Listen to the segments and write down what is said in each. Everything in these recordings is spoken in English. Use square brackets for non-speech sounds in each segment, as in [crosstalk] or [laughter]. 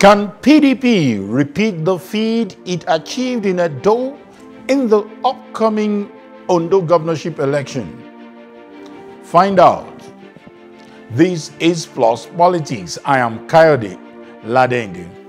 Can PDP repeat the feat it achieved in Edo in the upcoming Ondo governorship election? Find out. This is Plus Politics. I am Kayode Ladeinde.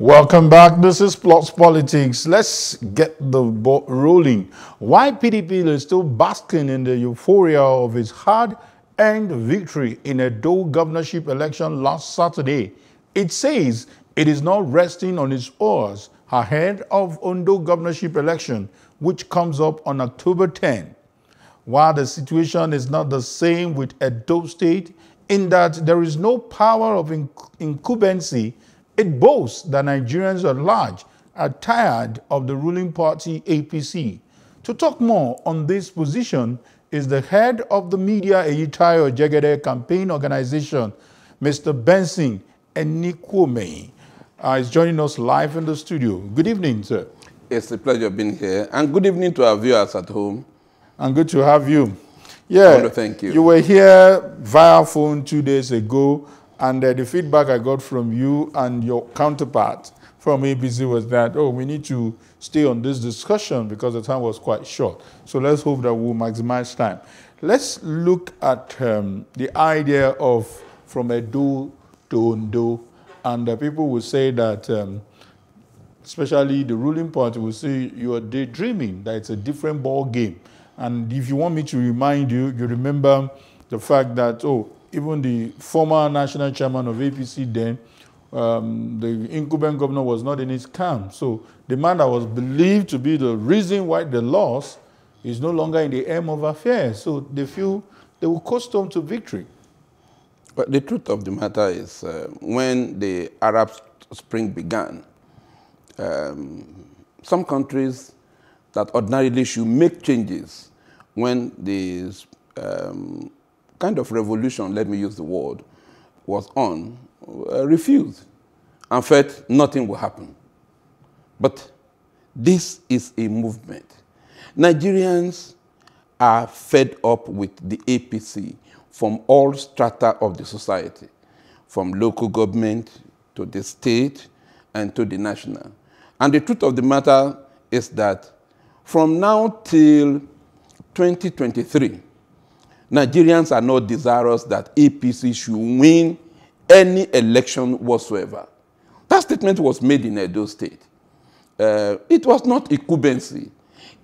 Welcome back. This is Plus Politics. Let's get the ball rolling. Why PDP is still basking in the euphoria of its hard-earned victory in a Edo governorship election last Saturday. It says it is not resting on its oars ahead of Ondo governorship election, which comes up on October 10. While the situation is not the same with a Edo State, in that there is no power of incumbency it boasts that Nigerians at large are tired of the ruling party APC. To talk more on this position is the head of the Media Eyitayo Jegede campaign organization, Mr. Benson Enikuomehin. Uh, is joining us live in the studio. Good evening, sir. It's a pleasure being here. And good evening to our viewers at home. And good to have you. Yeah, thank you. You were here via phone two days ago and uh, the feedback I got from you and your counterpart from APC was that, oh, we need to stay on this discussion because the time was quite short. So let's hope that we'll maximize time. Let's look at um, the idea of from Edo to Ondo. And uh, people will say that, um, especially the ruling party will say you are daydreaming, that it's a different ball game. And if you want me to remind you, you remember the fact that, oh, even the former national chairman of APC then, um, the incumbent governor was not in his camp. So the man that was believed to be the reason why they lost is no longer in the aim of affairs. So they feel they will them to victory. But the truth of the matter is, uh, when the Arab Spring began, um, some countries that ordinarily should make changes when the um, kind of revolution, let me use the word, was on, uh, refused and felt nothing will happen. But this is a movement. Nigerians are fed up with the APC from all strata of the society, from local government to the state and to the national. And the truth of the matter is that from now till 2023, Nigerians are not desirous that APC should win any election whatsoever. That statement was made in Edo State. Uh, it was not incumbency.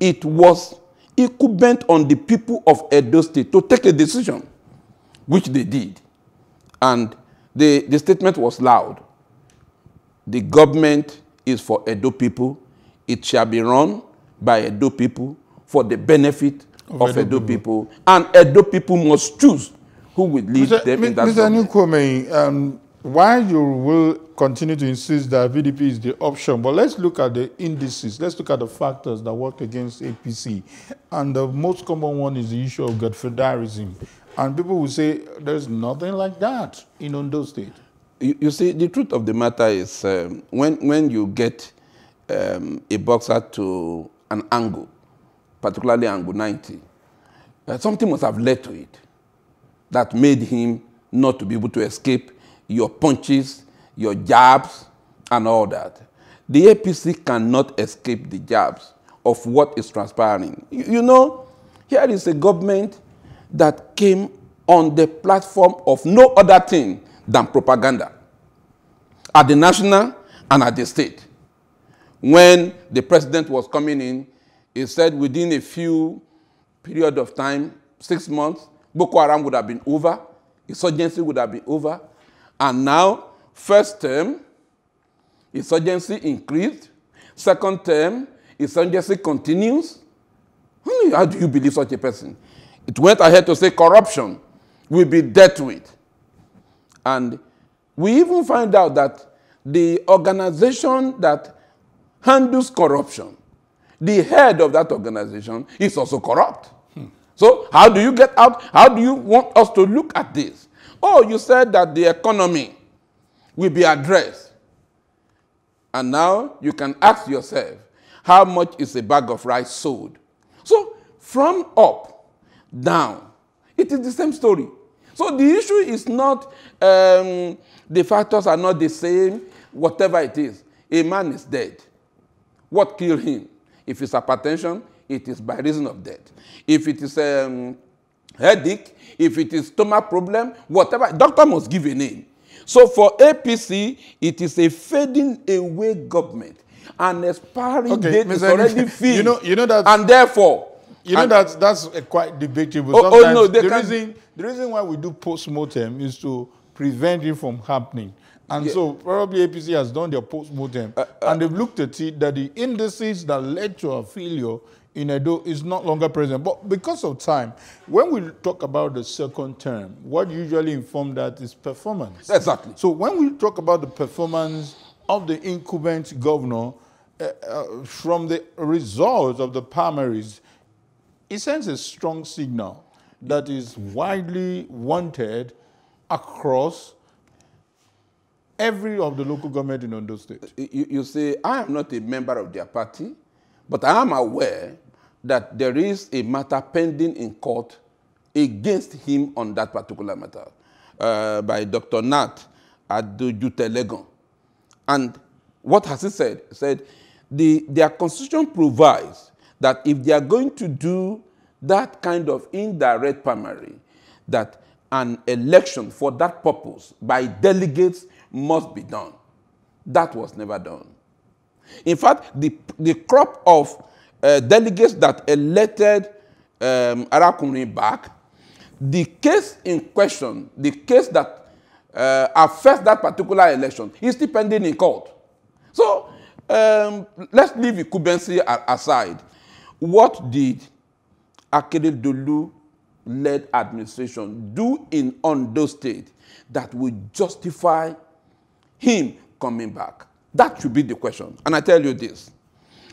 It was incumbent on the people of Edo State to take a decision, which they did. And the, the statement was loud. The government is for Edo people. It shall be run by Edo people for the benefit of, of Edo, Edo people. people. And Edo people must choose who will lead Mr. them M in that Mr. Enikuomehin, um, why you will continue to insist that PDP is the option, but let's look at the indices. Let's look at the factors that work against APC. And the most common one is the issue of Godfatherism. And people will say there's nothing like that in Ondo State. You, you see, the truth of the matter is um, when, when you get um, a boxer to an angle, particularly angle 90, uh, something must have led to it that made him not to be able to escape your punches, your jabs, and all that. The APC cannot escape the jabs of what is transpiring. You, you know, here is a government that came on the platform of no other thing than propaganda at the national and at the state. When the president was coming in, he said within a few period of time, six months, Boko Haram would have been over, insurgency would have been over. And now, first term, insurgency increased. Second term, insurgency continues. How do you believe such a person? It went ahead to say corruption will be dealt with. And we even find out that the organization that handles corruption the head of that organization is also corrupt. Hmm. So how do you get out? How do you want us to look at this? Oh, you said that the economy will be addressed. And now you can ask yourself, how much is a bag of rice sold? So from up, down. It is the same story. So the issue is not um, the factors are not the same, whatever it is. A man is dead. What killed him? If it's hypertension, it is by reason of death. If it is um, headache, if it is stomach problem, whatever, doctor must give a name. So for APC, it is a fading away government. An expiry Okay, date is already [laughs] You fixed. know- you know that- and therefore, You know and- that's a quite debatable. Oh, oh, no, the can- reason the reason why we do post-mortem is to prevent it from happening. And Yeah. Uh, so probably APC has done their post-mortem and they've looked at it that the indices that led to a failure in Edo is not longer present. But because of time, when we talk about the second term, what usually inform that is performance. Exactly. So when we talk about the performance of the incumbent governor uh, uh, from the results of the primaries, it sends a strong signal that is widely wanted across every of the local government in Ondo State. you, you say, I am not a member of their party, but I am aware that there is a matter pending in court against him on that particular matter uh, by Dr. Nat Adojutelegan. And what has he said? He said, the, their constitution provides that if they are going to do that kind of indirect primary, that an election for that purpose by delegates must be done. That was never done. In fact, the, the crop of uh, delegates that elected um, Arakunrin back, the case in question, the case that uh, affects that particular election, is still pending in court. So um, let's leave incumbency aside. What did Akeredolu led administration do in Ondo State that would justify him coming back? That should be the question. And I tell you this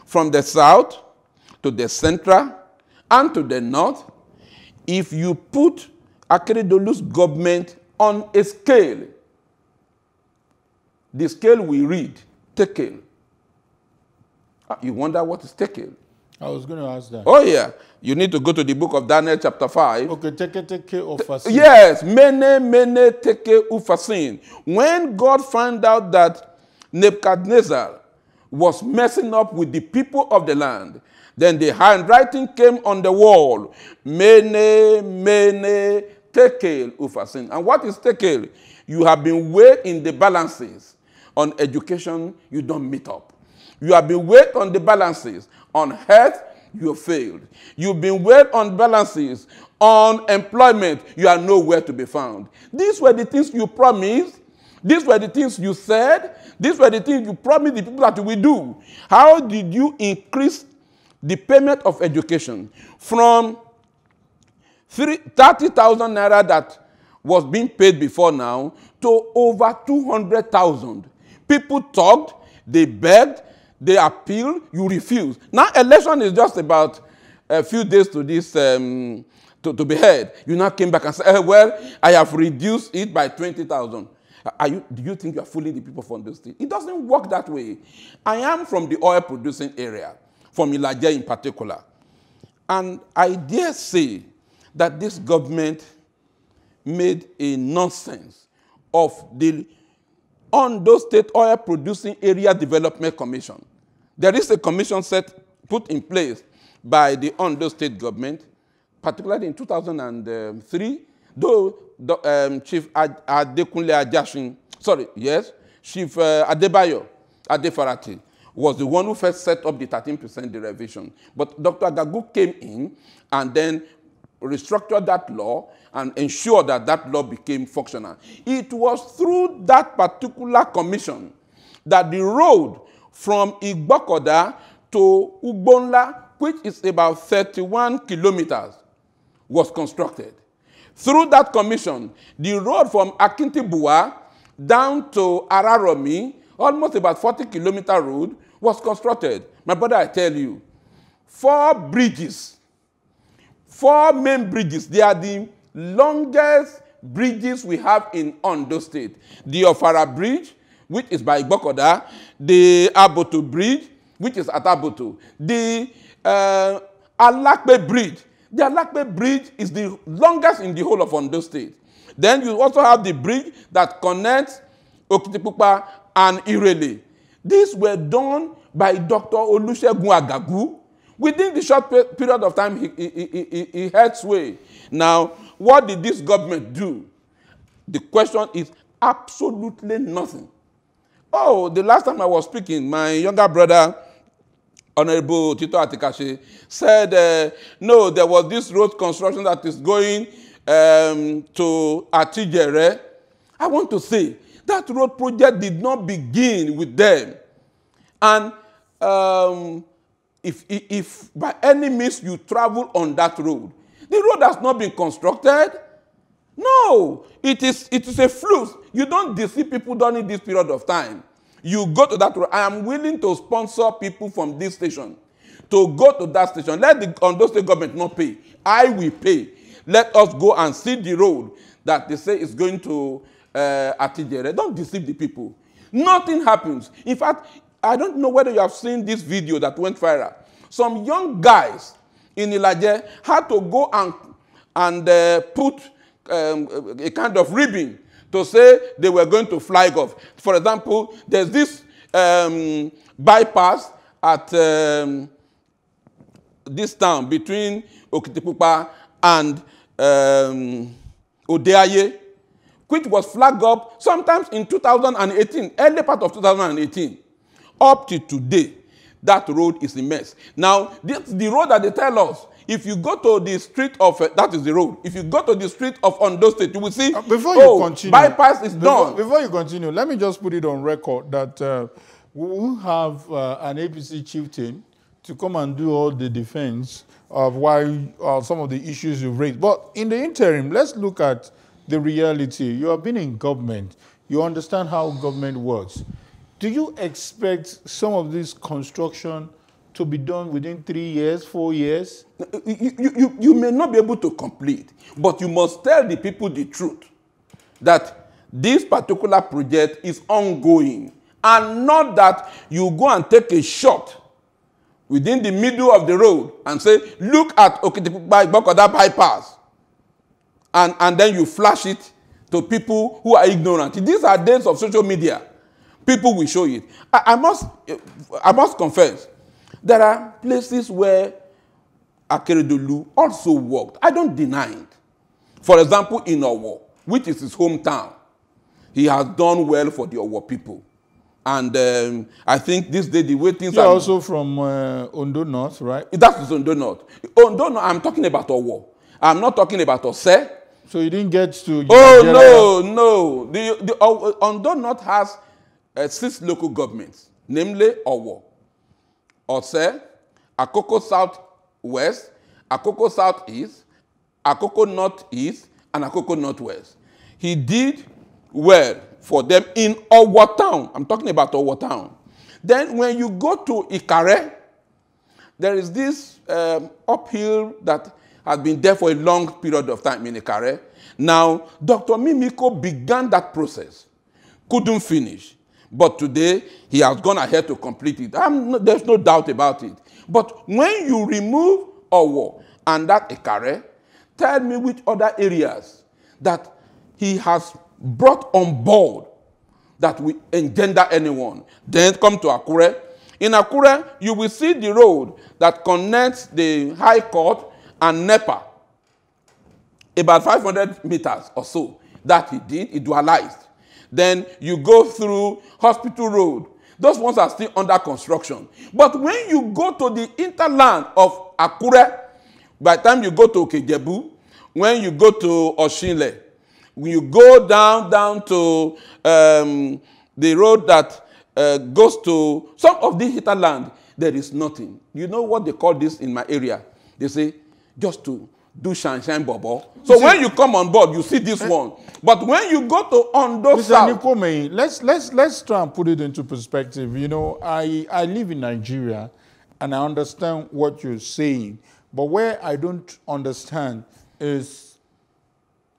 from the south to the central and to the north, if you put Akeredolu's government on a scale, the scale we read, tekel. Ah, You wonder what is tekel? I was going to ask that. Oh, yeah. You need to go to the book of Daniel, chapter 5. Okay, take it, take care of us. Yes, mene, mene, teke, ufasin. When God found out that Nebuchadnezzar was messing up with the people of the land, then the handwriting came on the wall. Mene, mene, tekel, ufasin. And what is tekel? You have been weighed in the balances. On education, you don't meet up. You have been weighed on the balances. On health, you have failed. You've been weighed on balances. On employment, you are nowhere to be found. These were the things you promised. These were the things you said. These were the things you promised the people that we do. How did you increase the payment of education from three- 30,000 naira that was being paid before now to over 200,000. People talked, they begged, they appealed, you refused. Now election is just about a few days to this um, to, to be heard. You now came back and said, eh, well, I have reduced it by 20,000. Are you, do you think you are fooling the people from the state? It doesn't work that way. I am from the oil producing area, from Ilaje in particular. And I dare say that this government made a nonsense of the Ondo State Oil Producing Area Development Commission. There is a commission set put in place by the Ondo State government, particularly in 2003, though um, Chief Ad- Adekunle Ajashin, sorry, yes, Chief uh, Adebayo Adefarati was the one who first set up the 13% derivation. But Dr. Agagu came in and then restructured that law and ensured that that law became functional. It was through that particular commission that the road from Igbokoda to Ugbonla, which is about 31 kilometers, was constructed. Through that commission, the road from Akintibua down to Araromi, almost about 40 kilometer road, was constructed. My brother, I tell you, four bridges four main bridges. They are the longest bridges we have in Ondo State. The Ofara Bridge, which is by Igbokoda, the Aboto Bridge, which is at Aboto, the uh, Alakpe Bridge The Alakpe Bridge is the longest in the whole of Ondo State. Then you also have the bridge that connects Okitipupa and Irele. These were done by Dr. Olusegun Agagu. Within the short period of time he, he, he, he, he sway. Now, what did this government do? The question is absolutely nothing. Oh, the last time I was speaking, my younger brother, Honorable Tito Atikashe, said, uh, no, there was this road construction that is going um, to Atijere. I want to say that road project did not begin with them. And um, if, if by any means you travel on that road, the road has not been constructed. No, it is, it is a fluke. You don't deceive people during this period of time. You go to that road. I am willing to sponsor people from this station to go to that station. Let the Ondo State government not pay. I will pay. Let us go and see the road that they say is going to uh, Atijere. Don't deceive the people. Nothing happens. In fact, I don't know whether you have seen this video that went viral. Some young guys in Ilaje had to go and, and uh, put um, a kind of ribbon to say they were going to flag off. For example, there's this um, bypass at um, this town between Okitipupa and um, Odeaye, which was flagged up sometimes in 2018, early part of 2018. Up to today, that road is mess. Now, this, the road that they tell us if you go to the street of uh, that is the road. If you go to the street of Ondo State, you will see. Uh, before you oh, continue, bypass is before, done. Before you continue, let me just put it on record that uh, we will have uh, an APC chieftain to come and do all the defense of why uh, some of the issues you've raised. But in the interim, let's look at the reality. You have been in government. You understand how government works. Do you expect some of this construction to be done within three years, four years? You, you, you may not be able to complete, but you must tell the people the truth that this particular project is ongoing and not that you go and take a shot within the middle of the road and say, look at Okitipupa bypass. And, and then you flash it to people who are ignorant. These are days of social media. People will show it. I, I, must, I must confess, There are places where Akeredolu also worked. I don't deny it. For example, in Owo, which is his hometown, he has done well for the Owo people. And um, I think this day the way things You're are... also from uh, Ondo North, right? That is Ondo North. Ondo North, I'm talking about Owo. I'm not talking about Ose. So you didn't get to... Oh, no, no. The, the, uh, Ondo North has uh, six local governments, namely Owo, Ose, Akoko South West, Akoko South East, Akoko North East, and Akoko North West. He did well for them in Owo Town. I'm talking about Owo Town. Then when you go to Ikare, there is this um, uphill that has been there for a long period of time in Ikare. Now, Dr. Mimiko began that process, couldn't finish. But today, he has gone ahead to complete it. No, there's no doubt about it. But when you remove Owo and that Ikare, tell me which other areas that he has brought on board that will engender anyone. Then come to Akure. In Akure, you will see the road that connects the High Court and NEPA. About 500 meters or so that he did, he dualized. Then you go through Hospital Road. Those ones are still under construction. But when you go to the interland of Akure, by the time you go to Kejebu, when you go to Oshinle, when you go down, down to um, the road that uh, goes to some of the hinterland, there is nothing. You know what they call this in my area? They say, just to do shine shine bobo. So see, when you come on board, you see this uh, one. But when you go to Ondo Mr. South, Nikome, let's let's let's try and put it into perspective. You know, I I live in Nigeria, and I understand what you're saying. But where I don't understand is,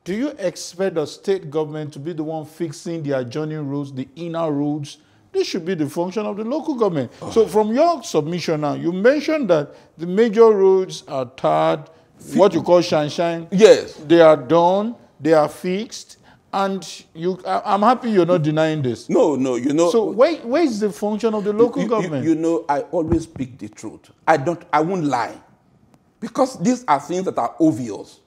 do you expect the state government to be the one fixing the adjoining roads, the inner roads? This should be the function of the local government. Oh. So from your submission now, you mentioned that the major roads are tarred, what you call shine shine. Yes. They are done, they are fixed, and you. I- I'm happy you're not denying this. No, no, you know. So where, where is the function of the local you, you- government? You, know, I always speak the truth. I don't. I won't lie, because these are things that are obvious.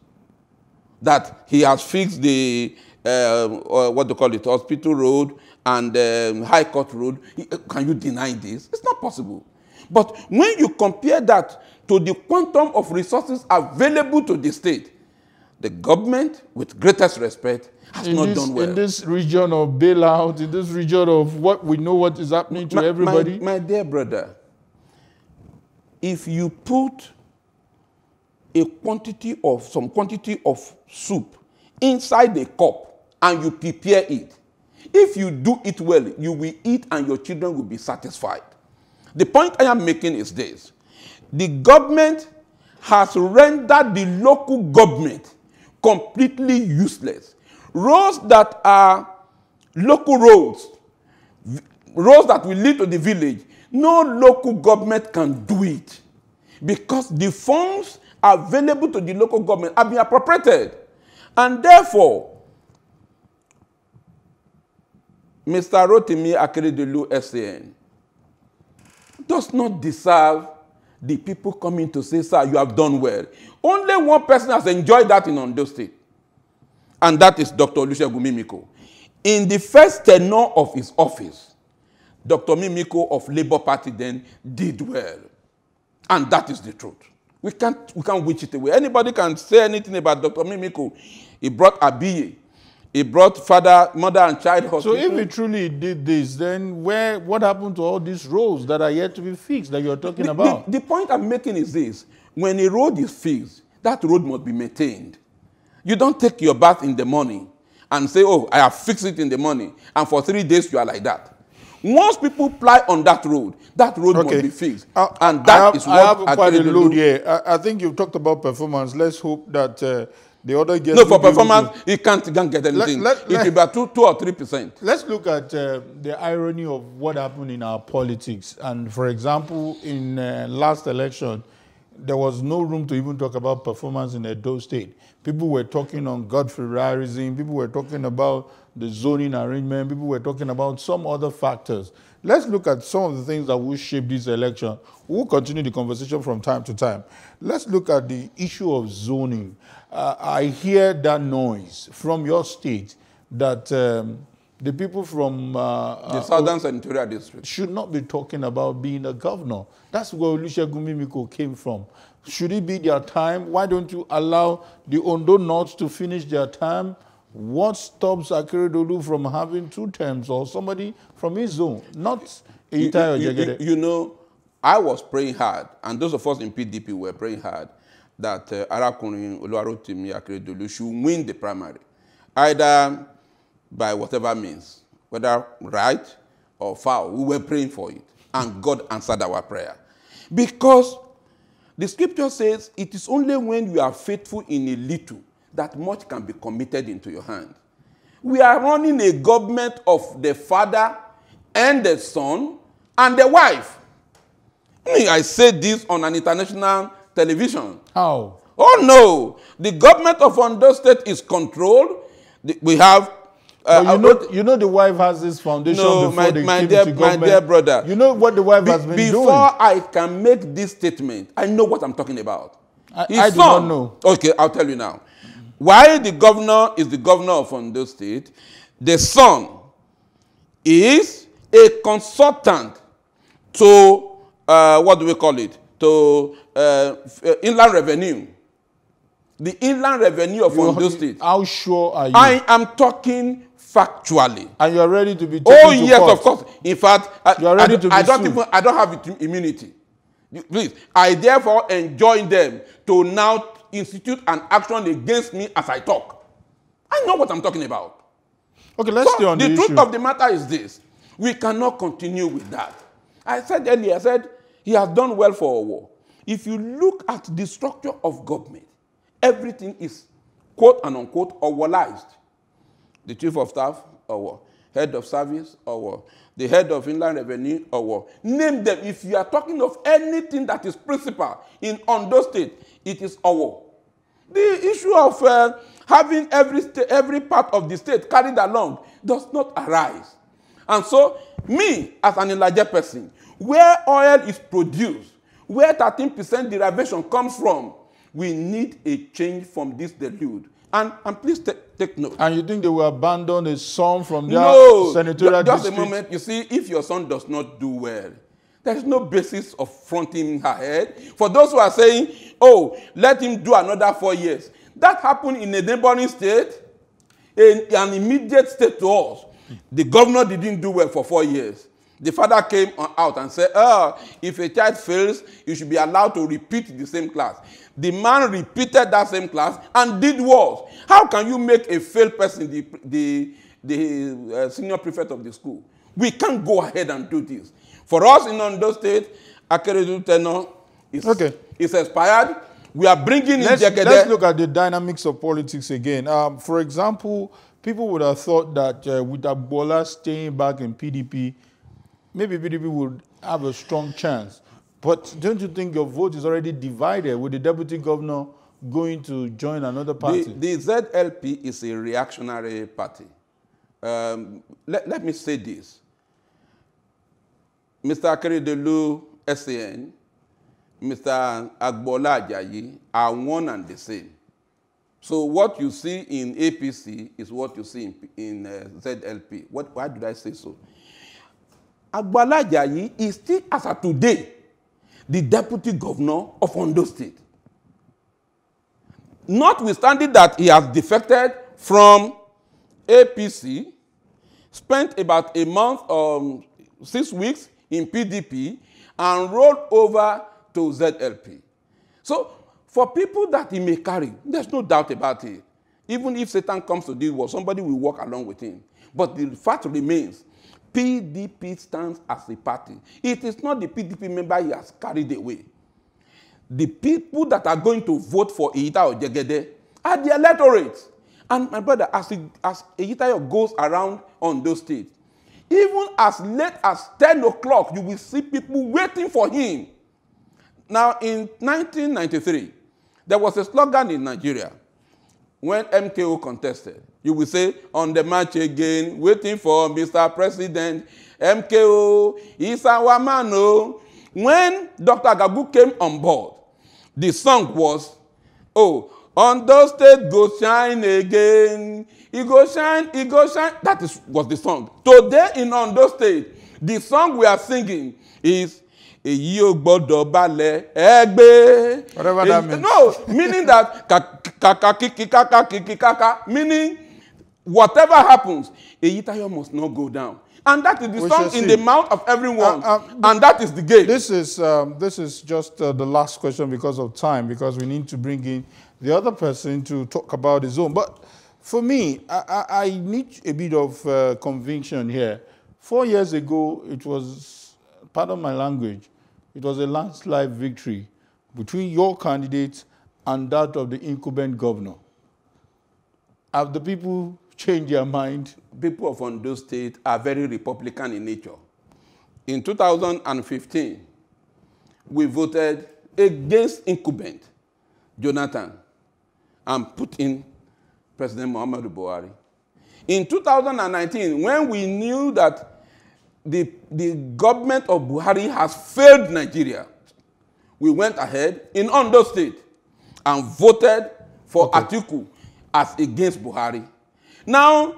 That he has fixed the um, or what they call it, hospital road and um, High Court road. Uh, Can you deny this? It's not possible. But when you compare that to the quantum of resources available to the state, the government, with greatest respect, has in not this, done well. in this region of bailout, in this region of what we know what is happening to My- my- everybody. My, dear brother, if you put a quantity of some quantity of soup inside a cup and you prepare it, if you do it well, you will eat and your children will be satisfied. The point I am making is this the government has rendered the local government completely useless. Roads that are local roads, roads that will lead to the village, no local government can do it because the funds available to the local government have been appropriated. And therefore, Mr. Rotimi Akeredolu SAN does not deserve the people coming to say, sir, you have done well. Only one person has enjoyed that in Ondo State, and that is Dr. Olusegun Mimiko. In the first tenure of his office, Dr. Mimiko of Labour Party then did well. And that is the truth. We can't, we can't witch it away. Anybody can say anything about Dr. Mimiko. He brought Abiye. He brought father, mother, and child So if he truly did this, then where what happened to all these roads that are yet to be fixed that you're talking the, about? the, the point I'm making is this. When a road is fixed, that road must be maintained. You don't take your bath in the morning and say, oh, I have fixed it in the morning, and for three days you are like that. Once people ply on that road, that road must be fixed. And that have, is I have quite a load here. I, I think you've talked about performance. Let's hope that uh, the other. No, for will be able to- performance, he can't, can't get anything. let- it let- will be about two, two or three percent. Let's look at uh, the irony of what happened in our politics. And for example, in uh, last election, there was no room to even talk about performance in Edo State. People were talking on Godfatherism. People were talking about the zoning arrangement. People were talking about some other factors. Let's look at some of the things that will shape this election. We'll continue the conversation from time to time. Let's look at the issue of zoning. Uh, I hear that noise from your state that um, the people from uh, The Southern Senatorial District. should not be talking about being a governor. That's where Olusegun Mimiko came from. Should it be their time? Why don't you allow the Ondo North to finish their time? What stops Akeredolu from having two terms or somebody from his zone, not You, Itayo you- you- Jegede? you know, I was praying hard, and those of us in PDP were praying hard that uh, Arakunrin Oluwarotimi Akeredolu should win the primary, either by whatever means, whether right or foul. We were praying for it, and God answered our prayer. Because the scripture says it is only when you are faithful in a little that much can be committed into your hand. We are running a government of the father and the son and the wife. I said this on an international television. How? Oh no, the government of Ondo State is controlled. The- We have. Uh, But you know, you know the wife has this foundation No, before my- they my dear- my dear brother. You know what the wife Be- has been before doing. I can make this statement, I know what I'm talking about. I- His I do son- not know. Okay, I'll tell you now. Why the governor is the governor of Ondo State, the son is a consultant to uh, what do we call it? To uh, inland revenue. The inland revenue of Ondo State. How sure are you? I am talking factually. and you are ready to be taken Oh to yes, court. of course. In fact, I, You are ready I, to I be don't sued. even I don't have it- immunity. Please, I therefore enjoin them to now institute an action against me as I talk. I know what I'm talking about. Okay, let's stay So on the, the, truth issue. of the matter is this: we cannot continue with that. I said earlier, I said he has done well for Owo. If you look at the structure of government, everything is quote and unquote overalized. The chief of staff, our? Head of service, our? The head of inland revenue, our? Name them. If you are talking of anything that is principal in Ondo State, it is Owo. The issue of uh, having every, every part of the state carried along does not arise. And so, me, as an enlarged person, where oil is produced, where 13% derivation comes from, we need a change from this delude. And, and please take note. And you think they will abandon a son from their no, senatorial just district? a moment. You see, if your son does not do well, there is no basis of fronting her head. For those who are saying, oh, let him do another four years. That happened in a neighboring state, in an immediate state to us. The governor didn't do well for four years. The father came out and said, oh, if a child fails, you should be allowed to repeat the same class. The man repeated that same class and did worse. How can you make a failed person the, the, the uh, senior prefect of the school? We can't go ahead and do this. For us in Ondo State, Akeredolu tenure is, okay. is expired. We are bringing let's, in Jegede. Let's look at the dynamics of politics again. Um, for example, people would have thought that uh, with Agboola staying back in PDP, maybe PDP would have a strong chance. But don't you think your vote is already divided with the deputy governor going to join another party? The, the ZLP is a reactionary party. Um, let, let me say this. Mr. Akeredolu SAN, Mr. Agboola Ajayi are one and the same. So what you see in APC is what you see in, in uh, ZLP. What, why did I say so? Agboola Ajayi is still, as of today, the deputy governor of Ondo State. Notwithstanding that he has defected from APC, spent about a month, um, six weeks in PDP, and rolled over to ZLP. So, for people that he may carry, there's no doubt about it. Even if Satan comes to this world, somebody will walk along with him. But the fact remains, PDP stands as a party. It is not the PDP member he has carried away. The people that are going to vote for Iyitayo Jegede are the electorate. And my brother, as, he, as Iyitayo goes around on those states, even as late as 10 o'clock, you will see people waiting for him. Now, in 1993, there was a slogan in Nigeria when MKO contested. You will say, on the march again, waiting for Mr. President, MKO is our man. Oh. When Dr. Gagu came on board, the song was, oh, on those state go shine again. He go shine, he go shine. That is, was the song. Today in Ondo State, the song we are singing is èyí ò gbọ́dọ̀ balẹ̀ ẹgbẹ́. whatever that means. no meaning that kàkà kìkì kàkà kìkì kàkà meaning whatever happens Eyitayo must not go down. And that is the we song in the mouth of everyone. Uh, uh, and that is the gate. This is, um, this is just uh, the last question because of time, because we need to bring in the other person to talk about his own. But for me, I, I, I need a bit of uh, conviction here. Four years ago, it was, pardon my language, it was a landslide victory between your candidate and that of the incumbent governor. Have the people changed their mind? People of Ondo State are very Republican in nature. In 2015, we voted against incumbent Jonathan and put in President Muhammadu Buhari. In 2019, when we knew that the, the government of Buhari has failed Nigeria, we went ahead in Ondo State and voted for okay. Atiku as against Buhari. Now,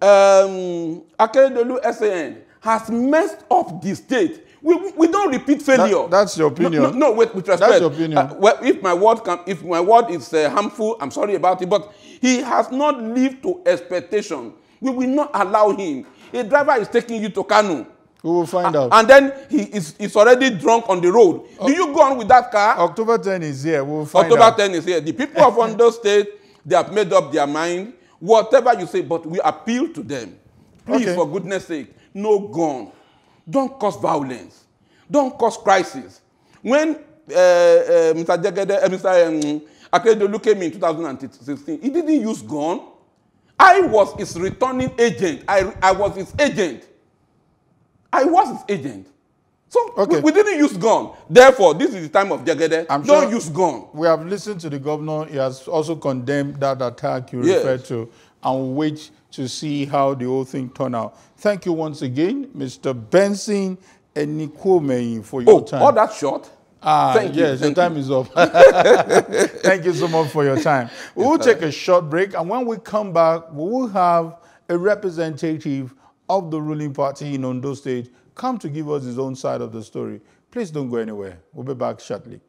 um, Akeredolu SAN has messed up the state. We, we don't repeat failure. That, that's your opinion. No, no, no with, with respect. That's your opinion. Uh, well, if my word can, if my word is uh, harmful, I'm sorry about it. But he has not lived to expectation. We will not allow him. A driver is taking you to Kanu. We will find uh, out. And then he is he's already drunk on the road. Do you go on with that car? October 10 is here. We will find October out. 10 is here. The people of Ondo [laughs] State, they have made up their mind. Whatever you say, but we appeal to them. Please, okay. for goodness sake, no gun. Don't cause violence. Don't cause crisis. When uh, uh, Mr. Jegede, uh, Mr. Um, Akeredolu came in 2016, he didn't use gun. I was his returning agent. I, I was his agent. I was his agent. So Okay. we, we didn't use gun. Therefore, this is the time of Jagede. I'm Don't sure- use gun. We have listened to the governor. He has also condemned that attack you Yes. referred to and wait to see how the whole thing turn out. Thank you once again, Mr. Benson and Nikomei for your Oh, time. all that short? Ah, Thank you, yes, thank your time is up. [laughs] Thank you so much for your time. We will take a short break, and when we come back, we will have a representative of the ruling party in Ondo State come to give us his own side of the story. Please don't go anywhere. We'll be back shortly.